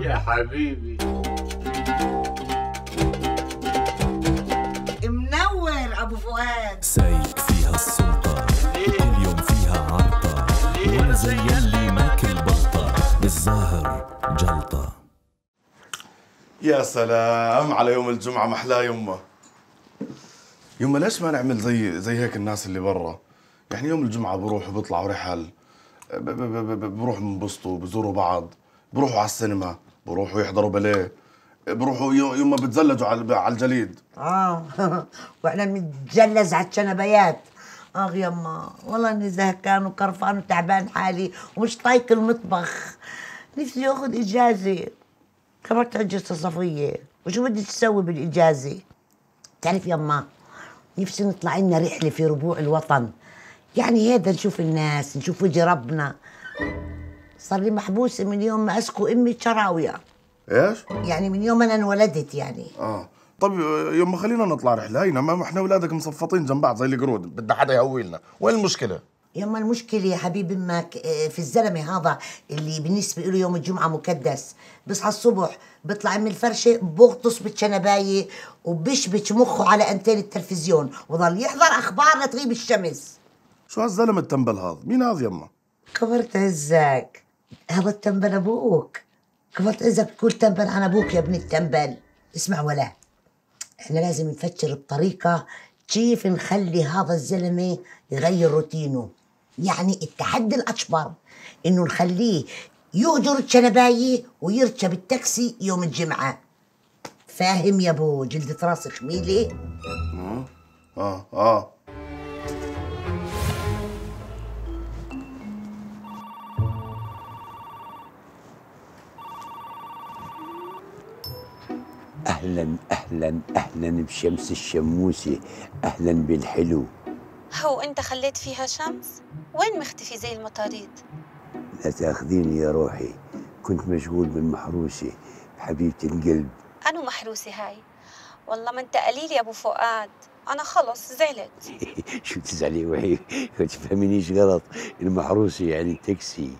يا حبيبي. منور أبو فؤاد. سايق فيها السلطة كل يوم فيها عرطة وأنا زي اللي ماكل بلطة بالظاهر جلطة. يا سلام على يوم الجمعة محلاه يمه يمه ليش ما نعمل زي زي هيك الناس اللي برا؟ يعني يوم الجمعة بروحوا بيطلعوا رحل ب- ب- ب- ب- بروحوا بنبسطوا بزوروا بعض بروحوا على السينما بروحوا يحضروا باليه بروحوا يو- يوم بتزلجوا على الجليد. آه. وإحنا بنتجلز على الشنبيات. اخ يما والله إني زهقان وكرفان وتعبان حالي ومش طايق المطبخ. نفسي اخذ إجازة. كبرت اجازه صفية. وشو بدي تسوي بالإجازة؟ تعرف يما نفسي نطلع لنا رحلة في ربوع الوطن. يعني هذا نشوف الناس نشوف وجه ربنا. صار لي محبوسة من يوم ما أسكو أمي شراوية. إيش؟ يعني من يوم أنا انولدت يعني. آه. طب يما خلينا نطلع رحلة هينا ما إحنا اولادك مصفطين جنب بعض زي القرود بدنا حدا يهوي لنا. وين المشكلة؟ يما المشكلة يا حبيب أمك آه، في الزلمة هذا اللي بالنسبة له يوم الجمعة مكدس. بصحى الصبح بيطلع من الفرشة بغطس بالشنباية وبشبش مخه على انتين التلفزيون وظل يحضر أخبار لتغيب الشمس. شو هالزلمة التنبل هذا؟ مين هذا يما؟ كبرت عزك. هذا التنبل أبوك. كبرت عزك تقول تنبل عن أبوك يا ابن التنبل. اسمع ولا. إحنا لازم نفكر بطريقة كيف نخلي هذا الزلمة يغير روتينه. يعني التحدي الأكبر إنه نخليه يهجر الشنباية ويركب التاكسي يوم الجمعة. فاهم يا أبو؟ جلدة راس خميلة. آه. آه. أهلا أهلا أهلا بشمس الشموسه أهلا بالحلو. هو أنت خليت فيها شمس؟ وين مختفي زي المطاريد؟ لا تأخذيني يا روحي كنت مشغول بالمحروسه بحبيبة القلب. أنا محروسة هاي. والله ما أنت قليل يا أبو فؤاد. أنا خلص زعلت. شو تزعلي وحي ما تفهمينيش غلط. المحروسة يعني التاكسي.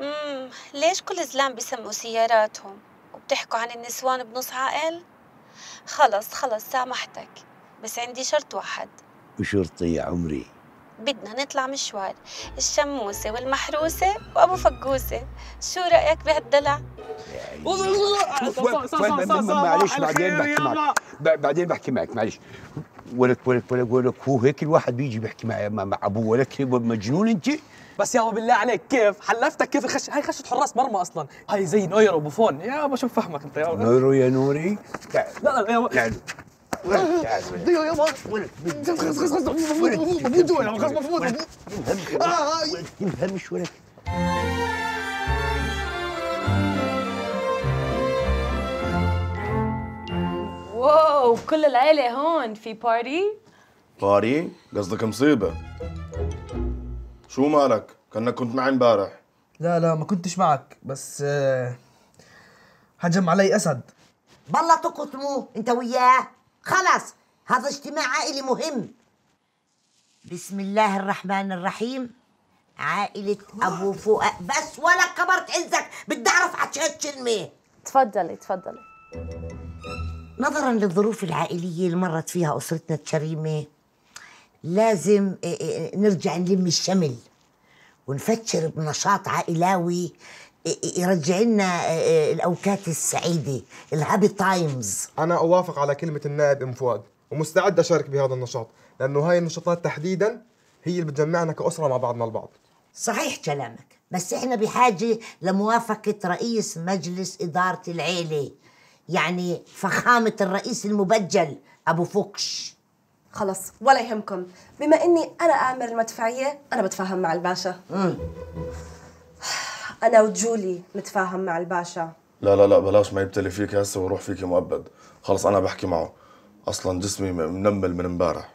امم ليش كل زلام بيسموا سياراتهم؟ وبتحكوا عن النسوان بنص عقل؟ خلص خلص سامحتك بس عندي شرط واحد. وشرطي يا عمري؟ بدنا نطلع مشوار الشموسة والمحروسة وأبو فقوسة. شو رأيك بهالدلع؟ معلش بعدين بحكي معك. بعدين بحكي معك معلش ولك ولك ولك ولك هو هيك الواحد بيجي بيحكي مع مع مع أبوه. ولك مجنون أنت؟ بس يابا بالله عليك كيف؟ حلفتك؟ كيف؟ الخش هاي خشة حراس مرمى أصلا. هاي زي نوير وبوفون يابا شوف فهمك أنت يابا نورو يا نوري. تعال لا لا يابا تعال. ولك. يابا ولك بفوتوا يابا خلاص بفوتوا ولك ينهمش ولك wow كل العيلة هون في party باري قصدك مصيبة. شو مالك؟ كأنك كنت معي امبارح. لا لا ما كنتش معك بس آه، هجم علي أسد. بالله تقطموا انت وياه. خلص هذا اجتماع عائلي مهم. بسم الله الرحمن الرحيم. عائلة أبو فؤاد. بس ولا كبرت عزك بدي أعرف عشان كلمة. تفضلي تفضلي. نظرا للظروف العائلية اللي مرت فيها أسرتنا الكريمة لازم إيه إيه نرجع نلم الشمل ونفكر بنشاط عائلاوي إيه إيه يرجع لنا إيه إيه الأوقات السعيدة الهابي تايمز أنا أوافق على كلمة النائب أم فؤاد ومستعد أشارك بهذا النشاط لأنه هاي النشاطات تحديدا هي اللي بتجمعنا كأسرة مع بعضنا البعض. صحيح كلامك بس إحنا بحاجة لموافقة رئيس مجلس إدارة العيلة يعني فخامة الرئيس المبجل أبو فوكش. خلص ولا يهمكم. بما إني أنا آمر المدفعية أنا بتفاهم مع الباشا. أنا وجولي نتفاهم مع الباشا. لا لا لا بلاش ما يبتلي فيك هسه ويروح فيك مؤبد. خلص أنا بحكي معه. أصلا جسمي منمل من امبارح.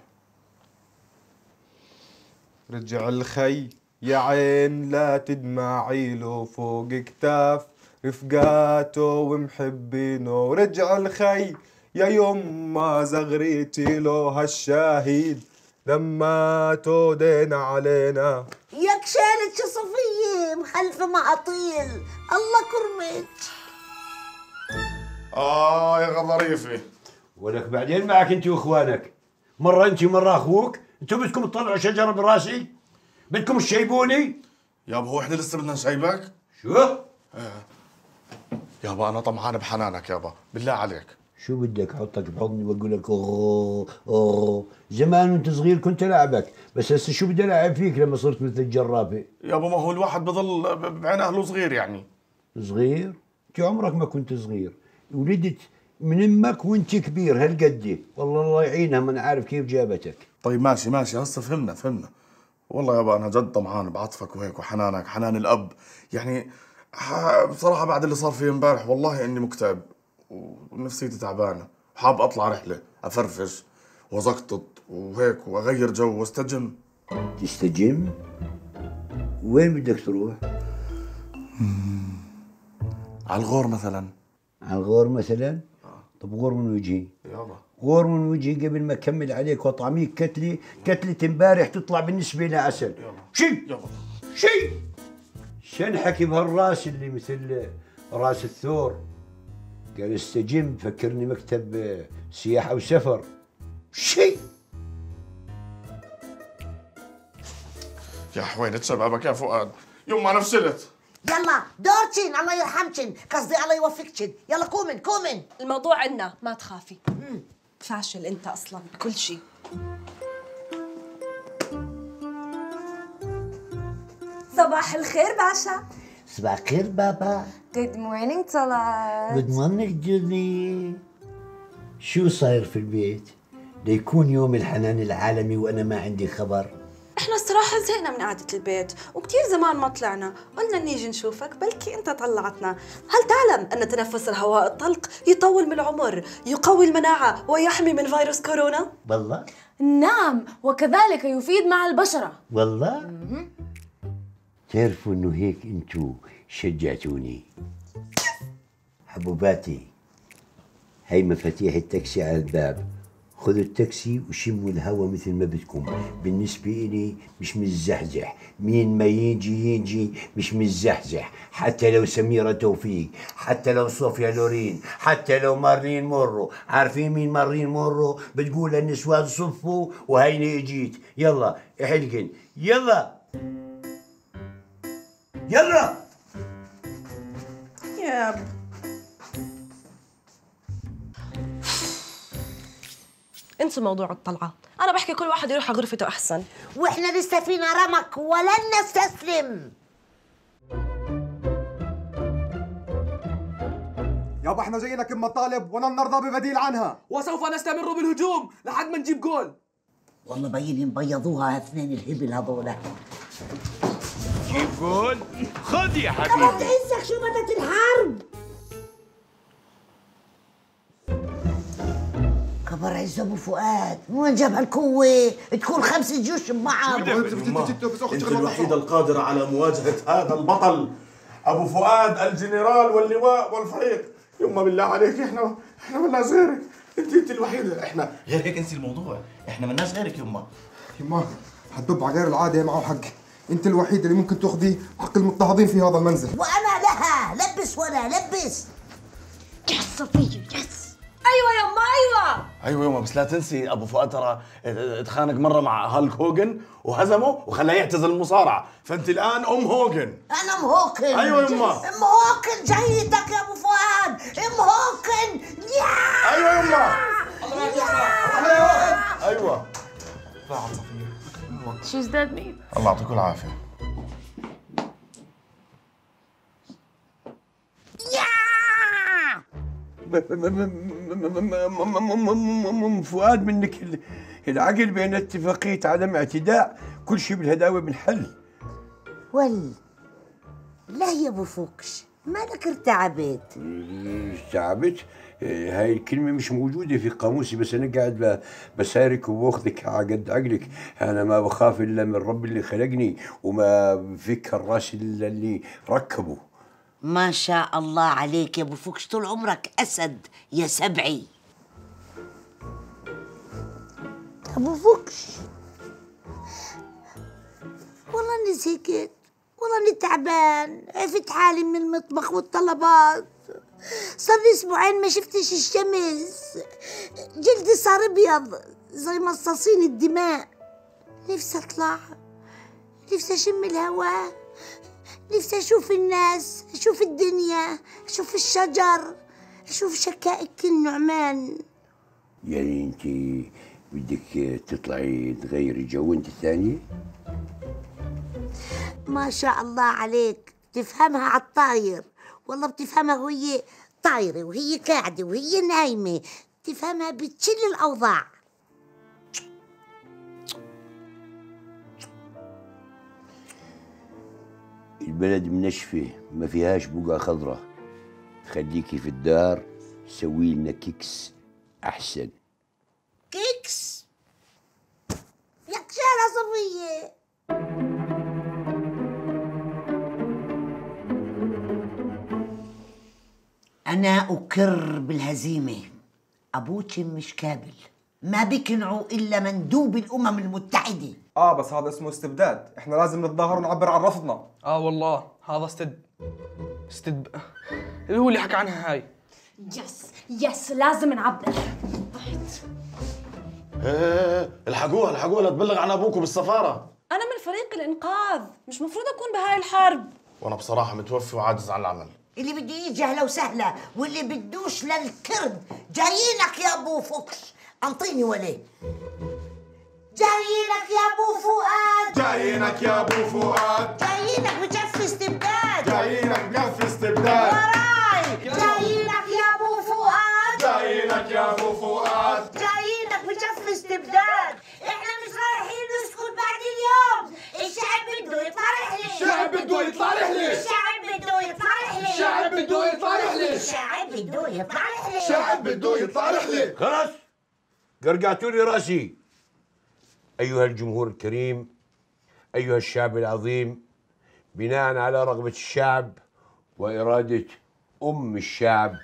رجع الخي يا عين لا تدمعي له فوق كتاف. رفقاته ومحبينه. رجع الخي يا يما زغريتي له هالشاهد لما تودينا علينا. ياك شالت شو صفية مخلفة مع طيل الله كرمك. آه يا غضريفي ولك بعدين معك أنت وإخوانك. مرة أنت ومرة أخوك. أنتم بدكم تطلعوا شجرة براسي بدكم تشيبوني؟ يابا هو إحنا لسه بدنا نشيبك. شو؟ يابا أنا طمعان بحنانك يابا بالله عليك. شو بدك احطك بحضني واقول لك أوه أوه. زمان وانت صغير كنت ألعبك بس هسه شو بدي ألعب فيك لما صرت مثل الجرافة؟ يابا ما هو الواحد بضل بعين أهله صغير يعني. صغير؟ أنت عمرك ما كنت صغير. ولدت من أمك وانت كبير هالقد. والله الله يعينها من عارف كيف جابتك. طيب ماشي ماشي. هسه فهمنا فهمنا. والله يابا أنا جد طمعان بعطفك وهيك وحنانك حنان الأب. يعني بصراحة بعد اللي صار في امبارح والله إني مكتئب. ونفسيتي تعبانة. وحاب أطلع رحلة أفرفش وأزقطط وهيك وأغير جو وأستجم. تستجم؟ وين بدك تروح؟ على الغور مثلا. على الغور مثلا؟ طب غور من وجهي. يابا. غور من وجهي قبل ما اكمل عليك واطعميك كتله كتلة امبارح تطلع بالنسبة لي عسل شي! يابا. شي! شنحكي بهالراس اللي مثل راس الثور. قال استجم فكرني مكتب آه، سياحة وسفر. شي يا حوينة شبابك يا فؤاد. يوم ما نفشلت يلا دورتين. الله يرحمكن قصدي الله يوفقكن يلا come on come on. الموضوع عنا. ما تخافي. فاشل انت أصلا بكل شيء. صباح الخير باشا. صباح الخير بابا Good morning طلعت good morning جوني شو صاير في البيت؟ ليكون يوم الحنان العالمي وأنا ما عندي خبر. إحنا الصراحة زهقنا من قعدة البيت وكتير زمان ما طلعنا. قلنا نيجي نشوفك بلكي أنت طلعتنا. هل تعلم أن تنفس الهواء الطلق يطول من العمر يقوي المناعة ويحمي من فيروس كورونا؟ والله. نعم وكذلك يفيد مع البشرة. والله. تعرفوا إنه هيك أنتو شجعتوني. حبوباتي هي مفاتيح التاكسي على الباب. خذوا التاكسي وشموا الهوا مثل ما بدكم. بالنسبة إلي مش متزحزح مين ما يجي يجي مش متزحزح حتى لو سميرة توفيق حتى لو صوفيا لورين حتى لو مارلين مورو. عارفين مين مارلين مورو؟ بتقول للنسوان صفوا وهيني إجيت. يلا إحلقن. يلا. يلا. يا انسوا موضوع الطلعة. أنا بحكي كل واحد يروح على غرفته أحسن. وإحنا لسه فينا رمق ولن نستسلم. يابا إحنا جايينك بمطالب ولن نرضى ببديل عنها. وسوف نستمر بالهجوم لحد ما نجيب جول. والله باين ينبيضوها اثنين الهبل هذولا. جيب جول خذ يا حبيبي. عزك شو بدت الحرب؟ خبر عز أبو فؤاد من وين جاب هالقوة؟ تكون خمس جيوش ببعض. أنت الوحيدة القادرة على مواجهة هذا البطل أبو فؤاد الجنرال واللواء والفريق. يما بالله عليك إحنا إحنا مالناش غيرك. انت أنت الوحيدة. إحنا غير هيك انسي الموضوع. إحنا مالناش غيرك يما. يما حتدب على غير العادة معه حق. انت الوحيدة اللي ممكن تاخذي حق المضطهدين في هذا المنزل. وأنا لها. لبس ولا لبس. yes صفية yes أيوه يما أيوه. أيوه يما بس لا تنسي أبو فؤاد ترى اتخانق مرة مع هالك هوجن وهزمه وخلاه يعتزل المصارعة. فأنت الآن أم هوجن أنا أم هوكن أيوة يما. أم هوكن جايتك يا أبو فؤاد. أم هوكن يا! أيوه يما أيوه. She's dead meat. الله يعطيكم العافية فؤاد منك ال- العقل بين اتفاقية عدم اعتداء كل شيء بالهداوة بنحل ول لا يا ابو فوكش مالك ارتعبت تعبت هاي الكلمة مش موجودة في قاموسي بس أنا قاعد ب- بسارك وباخذك على قد عقلك. أنا ما بخاف إلا من رب اللي خلقني وما بفك الراس إلا اللي ركبه. ما شاء الله عليك يا أبو فوكش طول عمرك أسد يا سبعي. أبو فوكش والله أني زهقت والله أني تعبان. عفت حالي من المطبخ والطلبات. صار لي أسبوعين ما شفتش الشمس. جلدي صار أبيض زي مصاصين الدماء. نفسي أطلع نفسي أشم الهواء نفسي أشوف الناس أشوف الدنيا أشوف الشجر أشوف شكائك النعمان. يعني أنت بدك تطلعي تغيري جو أنت الثانية؟ ما شاء الله عليك. تفهمها على الطاير والله بتفهمها وهي طايرة وهي قاعدة وهي نايمة تفهمها بتشل الأوضاع. البلد منشفة ما فيهاش بقع خضرة خليكي في الدار سوي لنا cakes أحسن. أنا أقر بالهزيمة. أبوك مش قابل. ما بيقنعوا إلا مندوب الأمم المتحدة. آه بس هذا اسمه استبداد. إحنا لازم نتظاهر ونعبر عن رفضنا. آه والله. هذا استد استد اللي هو اللي حكى عنها هاي. yes yes لازم نعبر. إيه الحقوها الحقوها لا تبلغ عن أبوكم بالسفارة. أنا من فريق الإنقاذ. مش مفروض أكون بهاي الحرب. وأنا بصراحة متوفي وعاجز عن العمل. اللي بده يجي أهلا وسهلا واللي بدوش للقرد. جايينك يا أبو فوكس. أنطيني وليه. جايينك يا أبو فؤاد. جايينك يا أبو فؤاد. جايينك بجف استبداد. جايينك بقف استبداد. وراي. جايينك يا أبو فؤاد. جايينك يا أبو فؤاد. جايينك بجف استبداد. إحنا مش رايحين نسكت بعد اليوم. الشعب بده يطلع رحله الشعب بده يطلع رحلة. الشعب بده يطلع رحله الشعب بده يطلع رحلة. الشعب بده يطلع رحله الشعب بده يطلع رحله خلاص. قرقعتوا لي رأسي. أيها الجمهور الكريم أيها الشعب العظيم بناء على رغبة الشعب وإرادة أم الشعب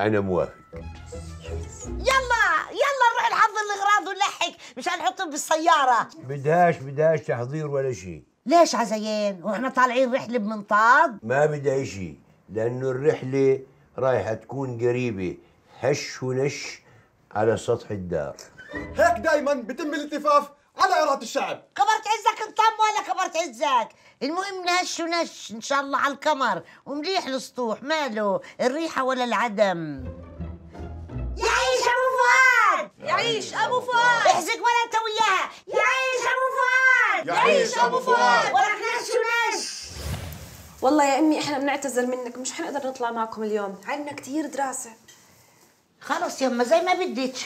أنا موافق. يلا يلا نروح نحضر الأغراض ونلحق. مشان نحطهم بالسيارة. بدهاش بدهاش تحضير ولا شيء ليش عزيان وإحنا طالعين رحلة بمنطاد. ما بدها شيء لأنه الرحلة رايحة تكون قريبة هش ونش على سطح الدار. هيك دايما بيتم الالتفاف على إرادة الشعب. كبرت عزك انطم ولا كبرت عزك؟ المهم نهش ونش إن شاء الله على القمر. ومليح السطوح ماله؟ الريحة ولا العدم؟ يعيش أبو فؤاد! يعيش أبو فؤاد! احزق ولا أنت وياها! يعيش أبو فؤاد! يعيش أبو فؤاد. ولك نش ونش! والله يا أمي إحنا بنعتذر منك مش حنقدر نطلع معكم اليوم عندنا كتير دراسة. خلص يما زي ما بدك.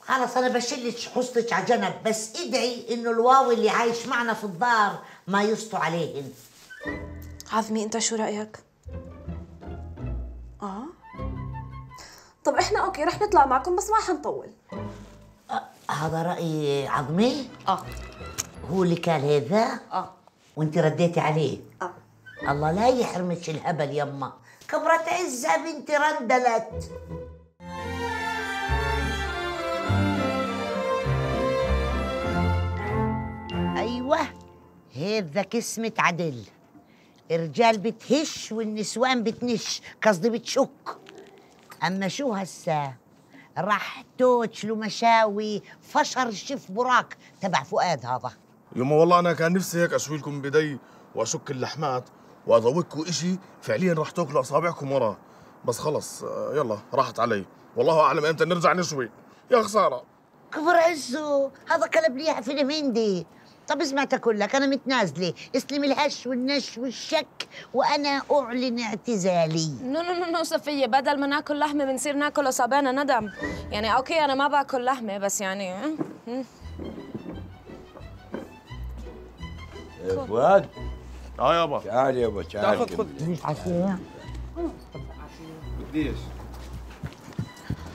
خلص أنا بشلك حصتك على جنب بس ادعي إنه الواو اللي عايش معنا في الدار ما يسطوا عليهن. عظمي أنت شو رأيك؟ آه؟ طب إحنا أوكي رح نطلع معكم بس ما حنطول. هذا رأي عظمي؟ آه. هو اللي قال هذا؟ آه. وأنت رديتي عليه؟ آه. الله لا يحرمك الهبل يما. كبرت عزة بنتي رندلت. أيوه هذا كسمة عدل. الرجال بتهش والنسوان بتنش قصدي بتشك. أما شو هسا راح توتش له مشاوي فشر الشيف براك تبع فؤاد هذا. يما والله أنا كان نفسي هيك اشوي لكم بدي وأشك اللحمات. واذوقكم إشي فعليا راح تاكلوا اصابعكم وراه بس خلص آه، يلا راحت علي. والله أعلم إمتى نرجع نشوي. يا خسارة. كبر عزه هذا قلب لي فيلم هندي طب اسمع تقول لك أنا متنازله اسلم الهش والنش والشك وأنا أعلن اعتزالي. no no no صفية بدل ما ناكل لحمة بنصير ناكل أصابعنا ندم. يعني okay أنا ما باكل لحمة بس يعني آه، آه. فؤاد آه يابا. تعال يابا تعال خذ خذ ليش عشيه قديش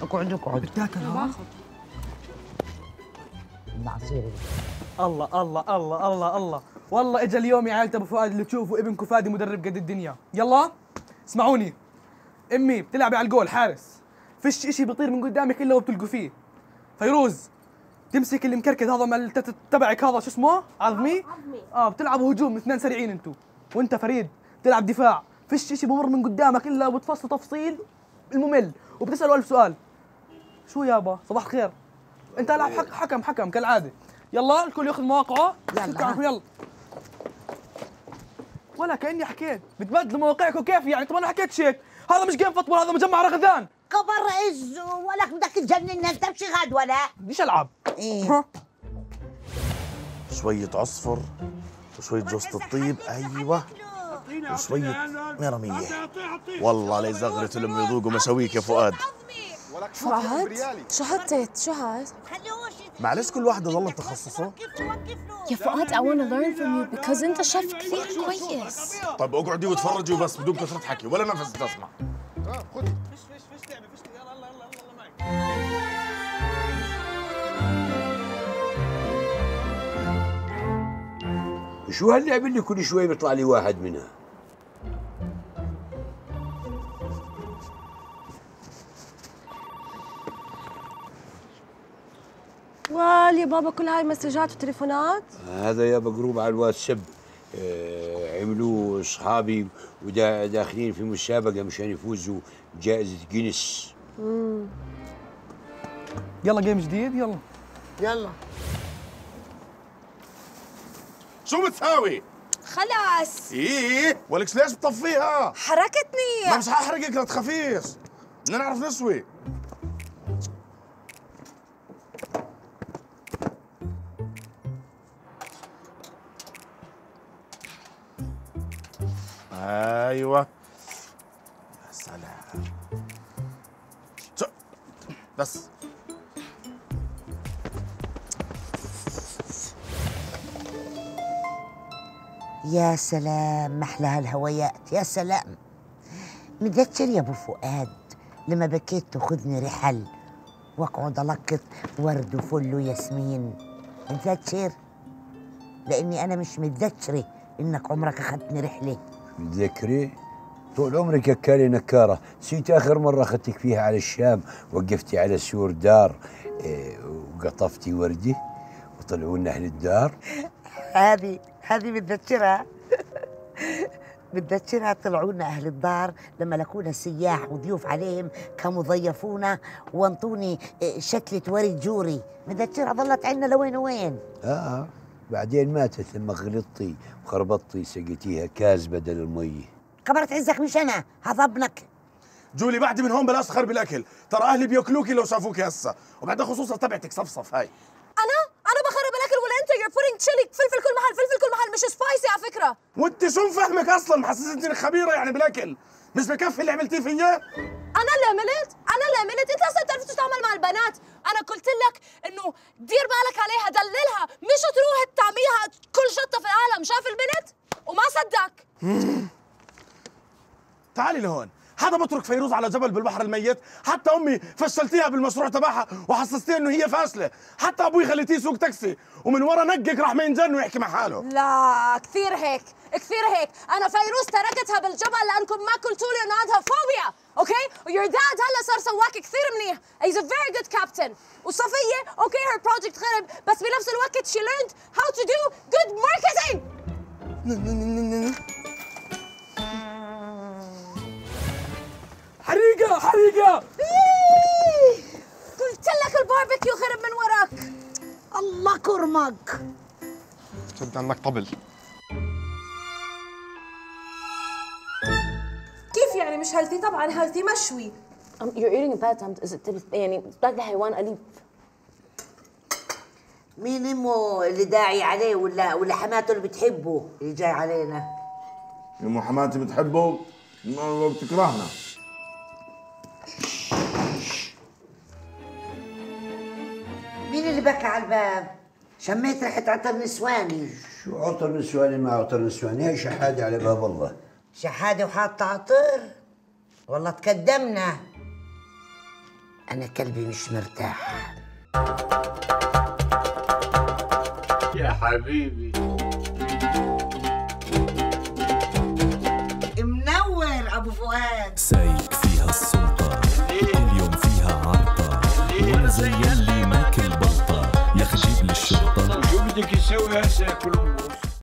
اقعد اقعد بتاكل العصير الله الله الله الله الله. والله اجى اليوم يا عيلة أبو فؤاد اللي تشوفوا ابنكم فادي مدرب قد الدنيا. يلا اسمعوني. أمي بتلعبي على الجول حارس. فيش إشي بيطير من قدامك إلا وبتلقوا فيه. فيروز تمسك اللي مكركد هذا مال تبعك هذا شو اسمه؟ عظمي؟ آه بتلعبوا هجوم اثنين سريعين أنتوا وانت فريد تلعب دفاع. فيش شيء بمر من قدامك إلا بتفصل تفصيل الممل. وبتساله ألف سؤال. شو يابا صباح الخير. أنت لاعب حك حكم حكم كالعادة. يلا الكل يأخذ مواقعه. يلا. يلا. ولا كأني حكيت. بتبدلوا مواقعكم كيف يعني؟ طب أنا حكيت هيك هذا مش game football هذا مجمع رغدان. كبر عزه ولك بدك تجننا انت مش غاد ولا؟ بديش العب إيه. شوية عصفر وشوية جوزة الطيب. أيوة. وشوية مرمية والله لي زغرة لما يذوقوا مشاويك يا فؤاد. فؤاد شو حطيت شو هاد معلش كل واحد يضل بتخصصه يا فؤاد I wanna learn from you because أنت شيف كثير كويس. طب اقعدي وتفرجي وبس بدون كثرة حكي ولا نفس تسمع شو هاللعبة اللي كل شوي بيطلع لي واحد منها؟ وال يا بابا كل هاي المسجات والتليفونات هذا يابا group على الواتساب. آه، عملوه أصحابي وداخلين في مسابقة مشان يفوزوا بجائزة جينيس. يلا game جديد يلا. يلا. شو بتساوي؟ خلاص. إيه ولك ليش بتطفيها؟ حركتني. ما مش ححرقك لا تخافيش. بدنا نعرف نسوي. أيوه. يا سلام. بس. يا سلام محلى هالهوايات يا سلام. متذكر يا أبو فؤاد لما بكيت تأخذني رحل وأقعد ألقط ورد وفل وياسمين؟ متذكر؟ لأني أنا مش متذكرة إنك عمرك أخذتني رحلة. متذكري طول عمرك اكالي نكارة نسيت آخر مرة أخذتك فيها على الشام وقفتي على سور دار إيه، وقطفتي وردي وطلعوا لنا أهل الدار. هذه هذه متذكرها متذكرها طلعوا لنا أهل الدار لما لقونا سياح وضيوف عليهم كانوا ضيفونا وانطوني شكلة ورد جوري. متذكرها ظلت عنا لوين وين؟ آه. بعدين ماتت لما غلطتي وخربطتي سقيتيها كاز بدل المي. كبرت عزك مش أنا هذا ابنك جولي بعد من هون بلاش تخربي الاكل ترى أهلي بيأكلوكي لو شافوكي هسه. وبعدين خصوصا تبعتك صفصف هاي. أنا؟ Putting chili فلفل كل محل فلفل كل محل مش spicy على فكرة. وانت شو مفهمك أصلا؟ محسستني خبيرة يعني بالاكل مش بكفي اللي عملتيه فيا؟ أنا اللي عملت؟ أنا اللي عملت؟ أنت أصلا بتعرف شو تعمل مع البنات؟ أنا قلت لك إنه دير بالك عليها دللها. مش تروح تعميها كل شطة في العالم. شاف البنت؟ وما صدق. تعالي لهون. هذا بترك فيروز على جبل بالبحر الميت. حتى أمي فشلتيها بالمشروع تبعها وحسستيها إنه هي فاشلة. حتى أبوي خليتيه يسوق تاكسي. ومن ورا نقك راح ما ينجن ويحكي مع حاله. لا كثير هيك كثير هيك. أنا فيروز تركتها بالجبل لأنكم ما قلتوا لي إنه عندها فوبيا okay؟ و your dad هلا صار سواك كثير منيح. he's a very good captain وصفية okay her project خرب بس بنفس الوقت she learned how to do good marketing حريقة حريقة. قلت لك الباربيكيو خرب من وراك. الله كرمك. شد عنك طبل. كيف يعني مش هيلثي؟ طبعا هيلثي مشوي. Um, you're eating bad times يعني بتاكل حيوان أليف. مين إمه اللي داعي عليه ولا ولا حماته اللي بتحبه اللي جاي علينا؟ يا حماتي بتحبه؟ بتكرهنا. بكى على الباب. شميت ريحة عطر نسواني. شو عطر نسواني؟ مع عطر نسواني. هاي شحادة على باب الله. شحادة وحاطة عطر؟ والله تقدمنا. أنا كلبي مش مرتاح. يا حبيبي. نسوي هسه كلهم